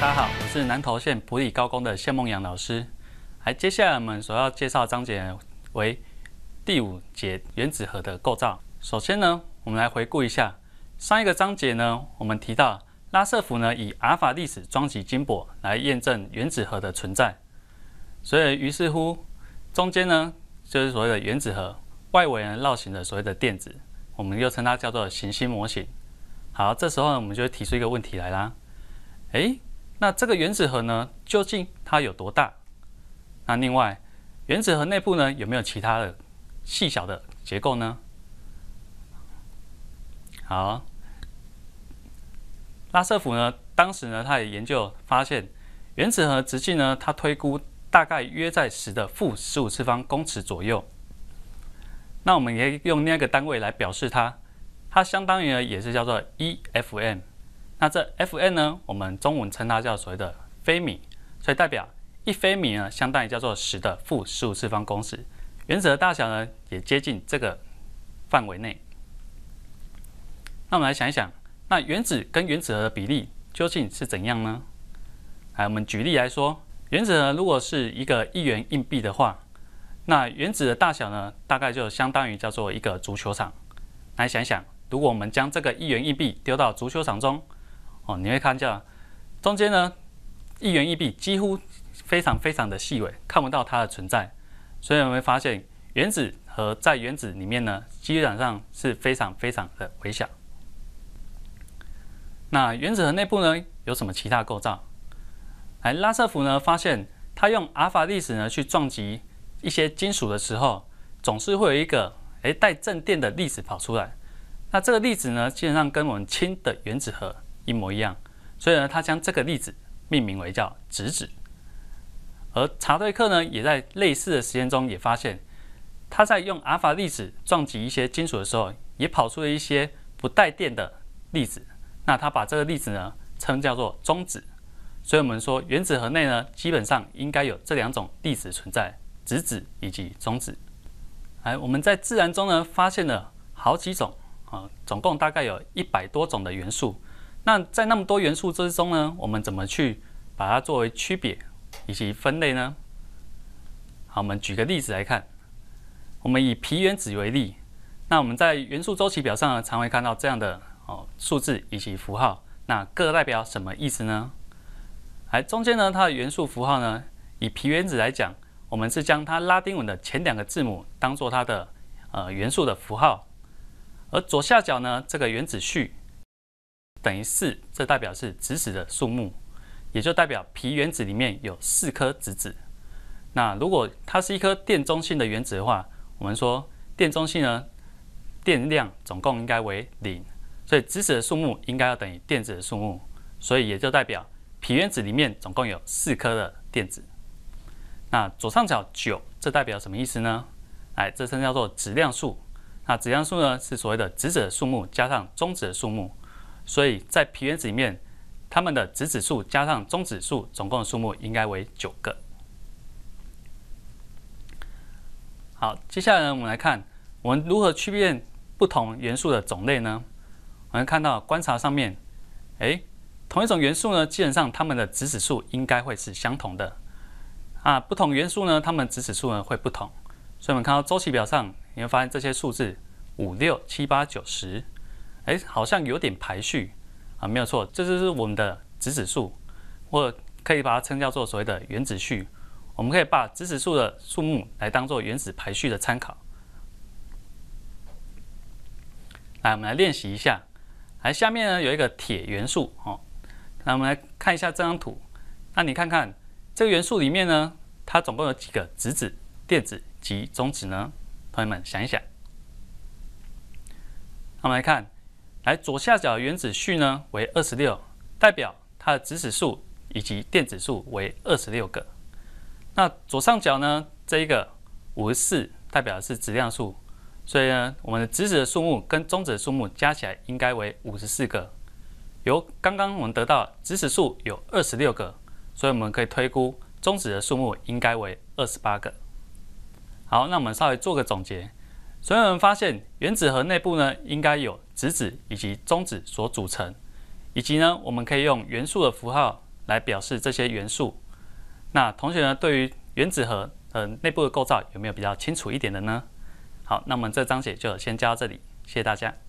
大家好，我是南投县埔里高工的谢梦阳老师。来，接下来我们所要介绍章节为第五节原子核的构造。首先呢，我们来回顾一下上一个章节呢，我们提到拉瑟福呢以阿尔法粒子装集金箔来验证原子核的存在，所以于是乎中间呢就是所谓的原子核，外围呢绕行的所谓的电子，我们又称它叫做行星模型。好，这时候呢我们就会提出一个问题来啦，诶，那这个原子核呢究竟它有多大？那另外原子核内部呢有没有其他的细小的结构呢？好，拉瑟福呢当时呢他也研究发现原子核直径呢，他推估大概约在十的负十五次方公尺左右。那我们也可以用另一个单位来表示它。它相当于呢，也是叫做 e f m。那这 f m 呢，我们中文称它叫所谓的飞米，所以代表一飞米呢，相当于叫做十的负十五次方公尺。原子的大小呢，也接近这个范围内。那我们来想一想，那原子跟原子核的比例究竟是怎样呢？来，我们举例来说，原子核如果是一个一元硬币的话，那原子的大小呢，大概就相当于叫做一个足球场。来想一想。如果我们将这个一元硬币丢到足球场中，哦，你会看见中间呢，一元硬币几乎非常非常的细微，看不到它的存在。所以我们会发现，原子核在原子里面呢，基本上是非常非常的微小。那原子核内部呢，有什么其他构造？来，拉瑟福呢发现，他用阿尔法粒子呢去撞击一些金属的时候，总是会有一个哎带正电的粒子跑出来。那这个粒子呢，基本上跟我们氢的原子核一模一样，所以呢，他将这个粒子命名为叫质子。而查对克呢，也在类似的实验中也发现，他在用阿尔法粒子撞击一些金属的时候，也跑出了一些不带电的粒子。那他把这个粒子呢，称叫做中子。所以我们说，原子核内呢，基本上应该有这两种粒子存在：质子以及中子。哎，我们在自然中呢，发现了好几种。啊，总共大概有一百多种的元素。那在那么多元素之中呢，我们怎么去把它作为区别以及分类呢？好，我们举个例子来看。我们以铍原子为例，那我们在元素周期表上呢，常会看到这样的哦数字以及符号。那各代表什么意思呢？来，中间呢，它的元素符号呢，以铍原子来讲，我们是将它拉丁文的前两个字母当做它的呃元素的符号。而左下角呢，这个原子序等于四，这代表是质子的数目，也就代表铍原子里面有四颗质子。那如果它是一颗电中性的原子的话，我们说电中性呢，电量总共应该为零，所以质子的数目应该要等于电子的数目，所以也就代表铍原子里面总共有四颗的电子。那左上角九，这代表什么意思呢？哎，这称叫做质量数。那质量数呢，是所谓的质子的数目加上中子的数目，所以在皮原子里面，它们的质子数加上中子数总共的数目应该为九个。好，接下来呢，我们来看我们如何区别不同元素的种类呢？我们看到观察上面，哎，同一种元素呢，基本上它们的质子数应该会是相同的。啊，不同元素呢，它们质子数呢会不同。所以我们看到周期表上。你会发现这些数字五六七八九十，哎，好像有点排序啊，没有错，这就是我们的质子数，或可以把它称叫做所谓的原子序。我们可以把质子数的数目来当做原子排序的参考。来，我们来练习一下。来，下面呢有一个铁元素哦，那我们来看一下这张图。那你看看这个元素里面呢，它总共有几个质子、电子及中子呢？朋友们想一想，我们来看，来左下角原子序呢为二十六，代表它的质子数以及电子数为二十六个。那左上角呢这一个五十四，代表的是质量数，所以呢我们的质子的数目跟中子的数目加起来应该为五十四个。由刚刚我们得到质子数有二十六个，所以我们可以推估中子的数目应该为二十八个。好，那我们稍微做个总结。所以我们发现原子核内部呢，应该有质子以及中子所组成，以及呢，我们可以用元素的符号来表示这些元素。那同学呢，对于原子核呃内部的构造有没有比较清楚一点的呢？好，那我们这章节就先教到这里，谢谢大家。